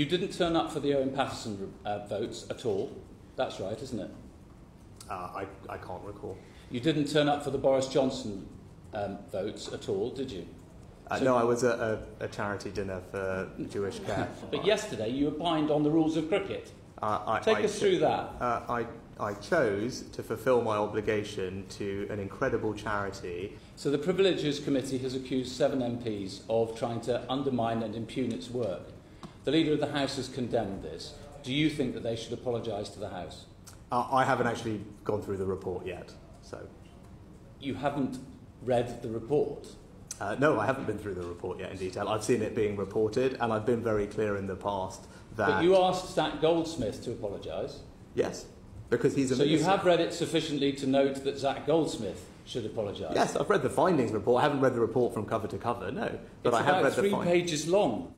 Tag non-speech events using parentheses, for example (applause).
You didn't turn up for the Owen Paterson uh, votes at all. That's right, isn't it? Uh, I, I can't recall. You didn't turn up for the Boris Johnson um, votes at all, did you? Uh, So- no, I was at a, a charity dinner for Jewish (laughs) care. But yesterday you were opined on the rules of cricket. Uh, I, Take I us cho- through that. Uh, I, I chose to fulfil my obligation to an incredible charity. So the Privileges Committee has accused seven MPs of trying to undermine and impugn its work. The Leader of the House has condemned this. Do you think that they should apologise to the House? Uh, I haven't actually gone through the report yet, so. You haven't read the report. Uh, no, I haven't been through the report yet in detail. I've seen it being reported, and I've been very clear in the past that. But you asked Zac Goldsmith to apologise. Yes, because he's a So you have read it sufficiently to note that Zac Goldsmith should apologise. Yes, I've read the findings report. I haven't read the report from cover to cover, no. But it's I have read the It's about three pages long.